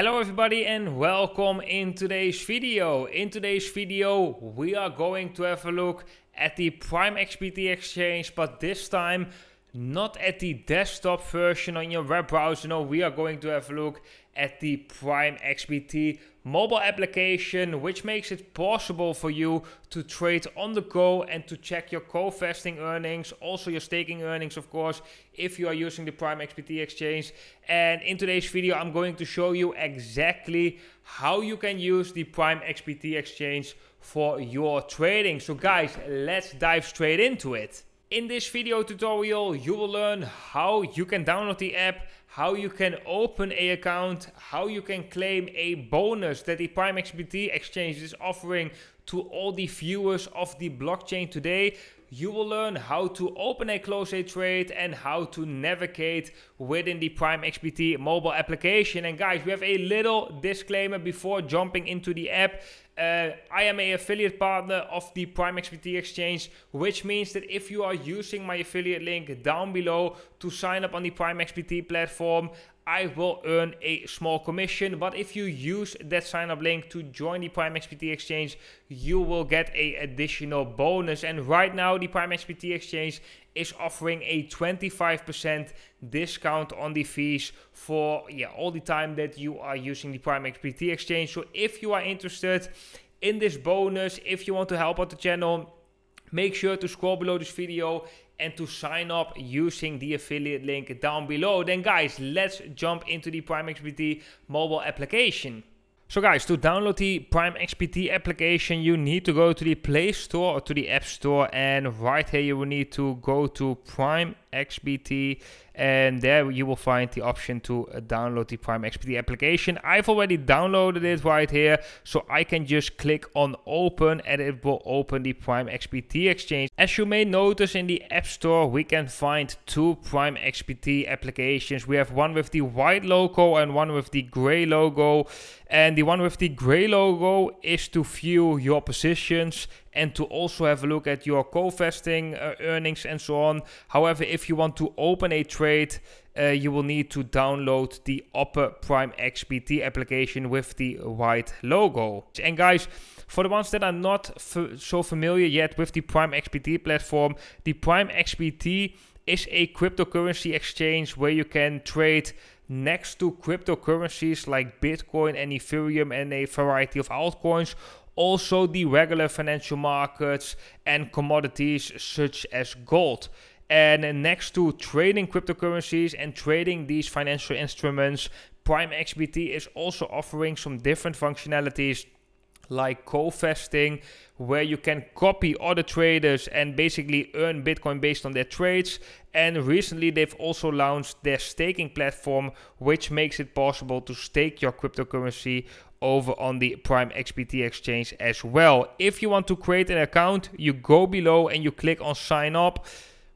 Hello everybody and welcome in today's video. In today's video we are going to have a look at the Prime XBT exchange but this time not at the desktop version on your web browser. No, we are going to have a look at the Prime XBT mobile application, which makes it possible for you to trade on the go and to check your co-vesting earnings, also your staking earnings, of course, if you are using the Prime XBT exchange. And in today's video, I'm going to show you exactly how you can use the Prime XBT exchange for your trading. So guys, let's dive straight into it. In this video tutorial, you will learn how you can download the app, how you can open a account, how you can claim a bonus that the Prime XBT exchange is offering to all the viewers of the blockchain today. You will learn how to open a close a trade and how to navigate within the Prime XBT mobile application. And guys, we have a little disclaimer before jumping into the app. Uh, I am a affiliate partner of the Prime XBT exchange, which means that if you are using my affiliate link down below to sign up on the Prime XBT platform, I will earn a small commission. But if you use that sign up link to join the Prime XBT exchange, you will get a additional bonus. And right now, the Prime XBT exchange is offering a 25% discount on the fees for yeah all the time that you are using the Prime XBT exchange. So if you are interested in this bonus, if you want to help out the channel, make sure to scroll below this video and to sign up using the affiliate link down below. Then guys, let's jump into the Prime XBT mobile application. So guys, to download the Prime XBT application, you need to go to the Play Store or to the App Store and right here you will need to go to Prime XBT and there you will find the option to download the Prime XBT application. I've already downloaded it right here, so I can just click on open and it will open the Prime XBT exchange. As you may notice in the App Store, we can find two Prime XBT applications. We have one with the white logo and one with the gray logo. And the one with the gray logo is to view your positions and to also have a look at your co-vesting uh, earnings and so on. However, if you want to open a trade, uh, you will need to download the Opera Prime XBT application with the white logo. And guys, for the ones that are not so familiar yet with the Prime XBT platform, the Prime XBT is a cryptocurrency exchange where you can trade next to cryptocurrencies like Bitcoin and Ethereum and a variety of altcoins also the regular financial markets and commodities such as gold. And next to trading cryptocurrencies and trading these financial instruments, Prime XBT is also offering some different functionalities like co-vesting where you can copy other traders and basically earn bitcoin based on their trades and recently they've also launched their staking platform which makes it possible to stake your cryptocurrency over on the Prime XBT exchange as well. If you want to create an account, you go below and you click on sign up.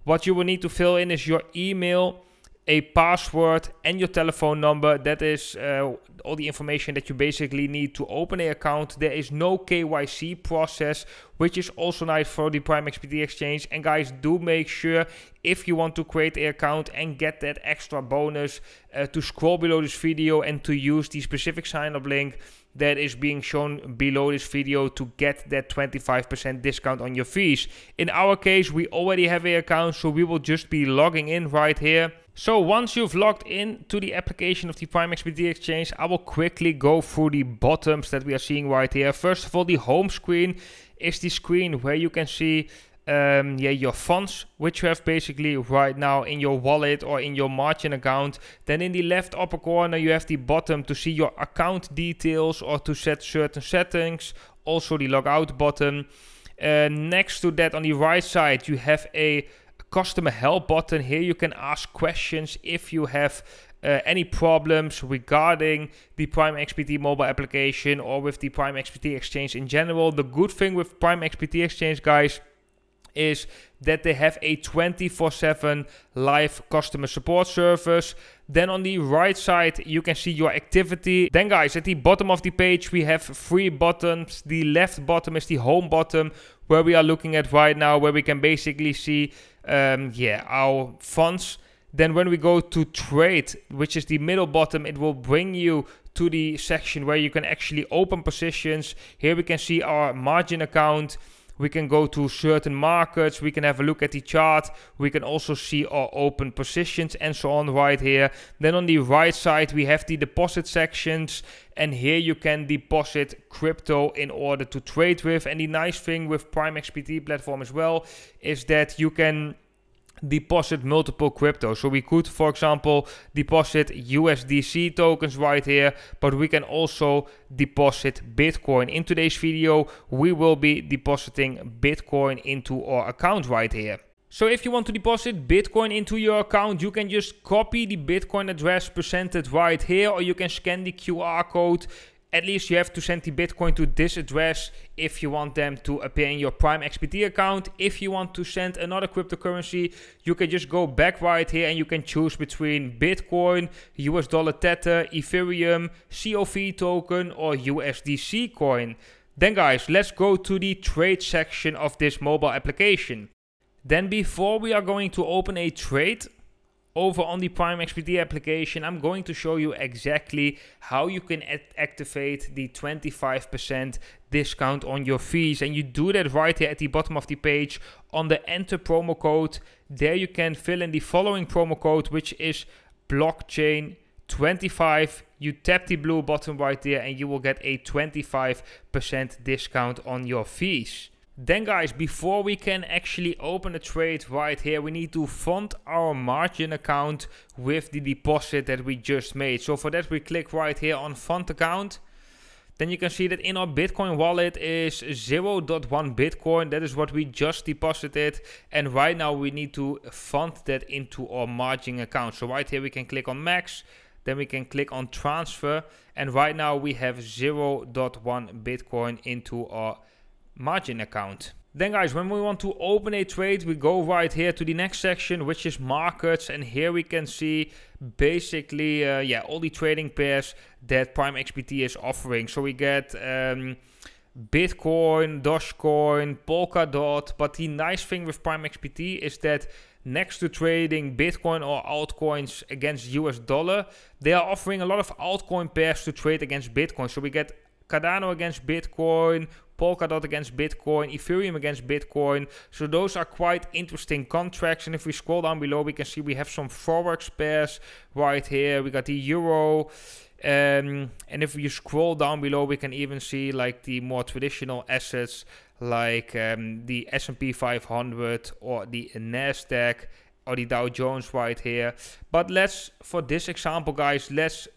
What you will need to fill in is your email, a password, and your telephone number. That is uh, all the information that you basically need to open an account. There is no KYC process, which is also nice for the Prime XBT exchange. And guys, do make sure if you want to create an account and get that extra bonus uh, to scroll below this video and to use the specific sign up link that is being shown below this video to get that 25% discount on your fees. In our case, we already have an account, so we will just be logging in right here. So once you've logged in to the application of the Prime XBT Exchange, I will quickly go through the bottoms that we are seeing right here. First of all, the home screen is the screen where you can see um, yeah, your funds, which you have basically right now in your wallet or in your margin account. Then in the left upper corner, you have the bottom to see your account details or to set certain settings. Also the logout button. Uh, next to that, on the right side, you have a customer help button. Here you can ask questions if you have uh, any problems regarding the Prime XBT mobile application or with the Prime XBT exchange in general. The good thing with Prime XBT exchange, guys, is that they have a 24 7 live customer support service. Then on the right side, you can see your activity. Then, guys, at the bottom of the page, we have three buttons. The left bottom is the home button, where we are looking at right now, where we can basically see, um, yeah, our funds. Then when we go to trade, which is the middle bottom, it will bring you to the section where you can actually open positions. Here we can see our margin account. We can go to certain markets. We can have a look at the chart. We can also see our open positions and so on right here. Then on the right side, we have the deposit sections. And here you can deposit crypto in order to trade with. And the nice thing with Prime XBT platform as well is that you can deposit multiple crypto. So we could, for example, deposit USDC tokens right here, but we can also deposit Bitcoin. In today's video, we will be depositing Bitcoin into our account right here. So if you want to deposit Bitcoin into your account, you can just copy the Bitcoin address presented right here, or you can scan the QR code at least you have to send the Bitcoin to this address if you want them to appear in your Prime XBT account. If you want to send another cryptocurrency, you can just go back right here and you can choose between Bitcoin, US dollar Tether, Ethereum, COV token, or USDC coin. Then guys, let's go to the trade section of this mobile application. Then before we are going to open a trade, over on the Prime XBT application, I'm going to show you exactly how you can activate the 25% discount on your fees. And you do that right here at the bottom of the page on the enter promo code. There you can fill in the following promo code, which is blockchain 25 you tap the blue button right there and you will get a 25% discount on your fees then guys, before we can actually open a trade right here, we need to fund our margin account with the deposit that we just made. So for that we click right here on fund account. Then you can see that in our Bitcoin wallet is 0.1 Bitcoin. That is what we just deposited. And right now we need to fund that into our margin account. So right here we can click on max. Then we can click on transfer. And right now we have 0.1 Bitcoin into our margin account. Then guys, when we want to open a trade, we go right here to the next section, which is markets. And here we can see basically, uh, yeah, all the trading pairs that Prime XBT is offering. So we get um, Bitcoin, Dogecoin, Polkadot. But the nice thing with Prime XBT is that next to trading Bitcoin or altcoins against US dollar, they are offering a lot of altcoin pairs to trade against Bitcoin. So we get Cardano against Bitcoin, Polkadot against Bitcoin, Ethereum against Bitcoin. So those are quite interesting contracts. And if we scroll down below, we can see we have some forex pairs right here. We got the Euro. Um, and if you scroll down below, we can even see like the more traditional assets like um, the S&P 500 or the Nasdaq or the Dow Jones right here. But let's, for this example, guys, let's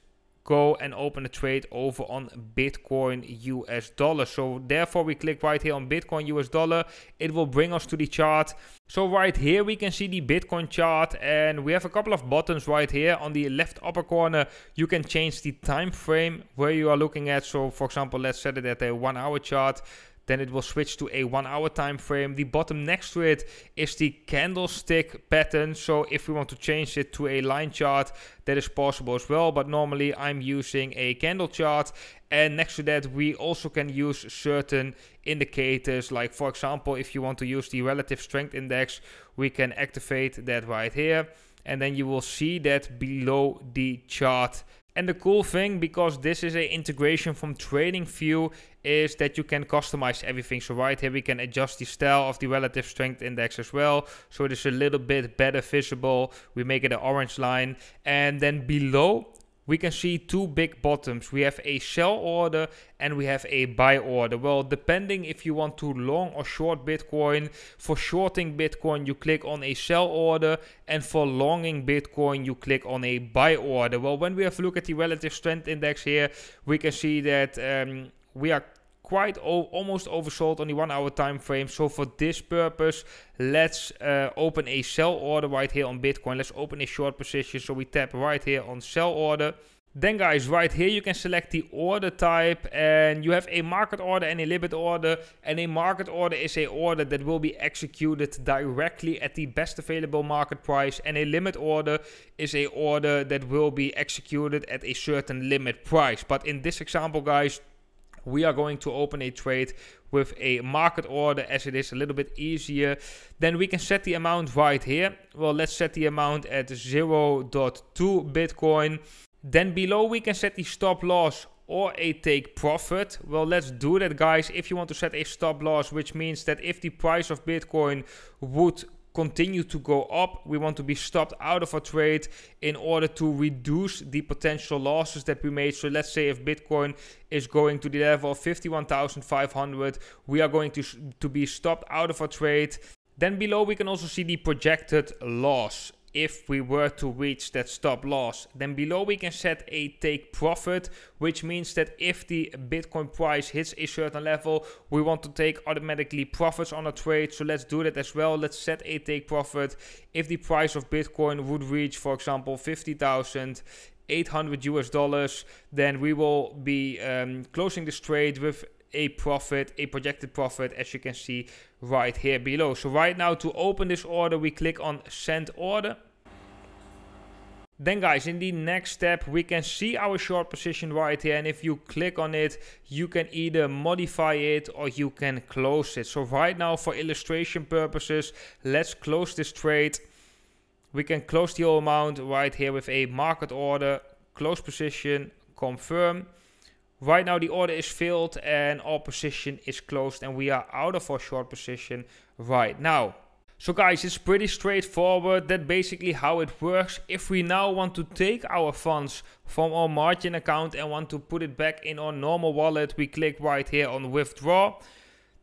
go and open a trade over on Bitcoin US dollar. So therefore we click right here on Bitcoin US dollar. It will bring us to the chart. So right here we can see the Bitcoin chart and we have a couple of buttons right here on the left upper corner. You can change the time frame where you are looking at. So for example, let's set it at a one hour chart then it will switch to a one hour time frame. The bottom next to it is the candlestick pattern. So if we want to change it to a line chart, that is possible as well. But normally I'm using a candle chart. And next to that, we also can use certain indicators. Like for example, if you want to use the relative strength index, we can activate that right here. And then you will see that below the chart and the cool thing, because this is a integration from TradingView, is that you can customize everything. So right here we can adjust the style of the relative strength index as well. So it is a little bit better visible. We make it an orange line. And then below we can see two big bottoms. We have a sell order and we have a buy order. Well, depending if you want to long or short Bitcoin, for shorting Bitcoin, you click on a sell order, and for longing Bitcoin, you click on a buy order. Well, when we have a look at the relative strength index here, we can see that um, we are quite almost oversold on the one hour time frame. So for this purpose, let's uh, open a sell order right here on Bitcoin. Let's open a short position. So we tap right here on sell order. Then guys, right here you can select the order type and you have a market order and a limit order. And a market order is a order that will be executed directly at the best available market price. And a limit order is a order that will be executed at a certain limit price. But in this example guys, we are going to open a trade with a market order as it is a little bit easier. Then we can set the amount right here. Well, let's set the amount at 0.2 Bitcoin. Then below we can set the stop loss or a take profit. Well, let's do that guys. If you want to set a stop loss, which means that if the price of Bitcoin would continue to go up, we want to be stopped out of a trade in order to reduce the potential losses that we made. So let's say if Bitcoin is going to the level of 51,500, we are going to, to be stopped out of a trade. Then below we can also see the projected loss if we were to reach that stop loss. Then below we can set a take profit, which means that if the Bitcoin price hits a certain level, we want to take automatically profits on a trade. So let's do that as well. Let's set a take profit. If the price of Bitcoin would reach, for example, 50,000, 800 US dollars, then we will be um, closing this trade with a profit, a projected profit, as you can see right here below. So right now to open this order, we click on send order. Then guys, in the next step, we can see our short position right here. And if you click on it, you can either modify it or you can close it. So right now, for illustration purposes, let's close this trade. We can close the whole amount right here with a market order, close position, confirm. Right now the order is filled and our position is closed and we are out of our short position right now. So guys, it's pretty straightforward. That's basically how it works. If we now want to take our funds from our margin account and want to put it back in our normal wallet, we click right here on withdraw.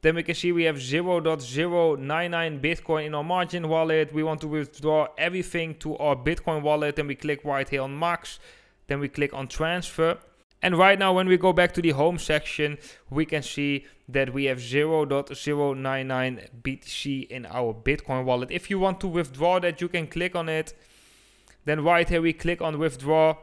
Then we can see we have 0.099 Bitcoin in our margin wallet. We want to withdraw everything to our Bitcoin wallet. Then we click right here on max. Then we click on transfer. And right now, when we go back to the home section, we can see that we have 0.099 BTC in our Bitcoin wallet. If you want to withdraw that, you can click on it. Then right here, we click on withdraw.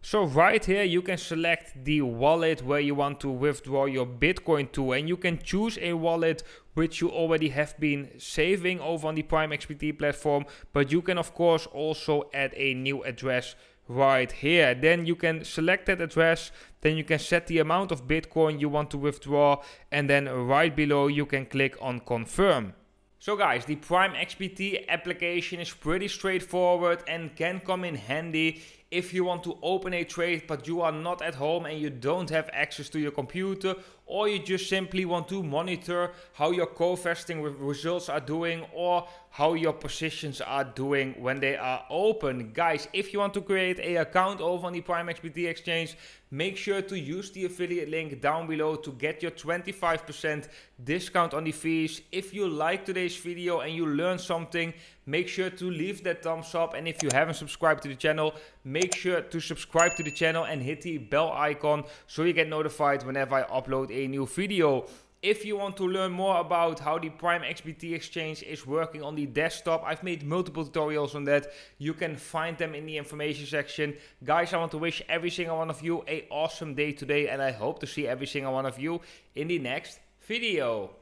So right here, you can select the wallet where you want to withdraw your Bitcoin to. And you can choose a wallet which you already have been saving over on the Prime XBT platform. But you can, of course, also add a new address right here. Then you can select that address, then you can set the amount of Bitcoin you want to withdraw, and then right below you can click on confirm. So guys, the Prime XBT application is pretty straightforward and can come in handy if you want to open a trade but you are not at home and you don't have access to your computer or you just simply want to monitor how your co-vesting results are doing or how your positions are doing when they are open. Guys, if you want to create a account over on the Prime XBT exchange, make sure to use the affiliate link down below to get your 25% discount on the fees. If you like today's video and you learned something, make sure to leave that thumbs up and if you haven't subscribed to the channel, make sure to subscribe to the channel and hit the bell icon so you get notified whenever I upload a new video. If you want to learn more about how the Prime XBT Exchange is working on the desktop, I've made multiple tutorials on that. You can find them in the information section. Guys, I want to wish every single one of you a awesome day today and I hope to see every single one of you in the next video.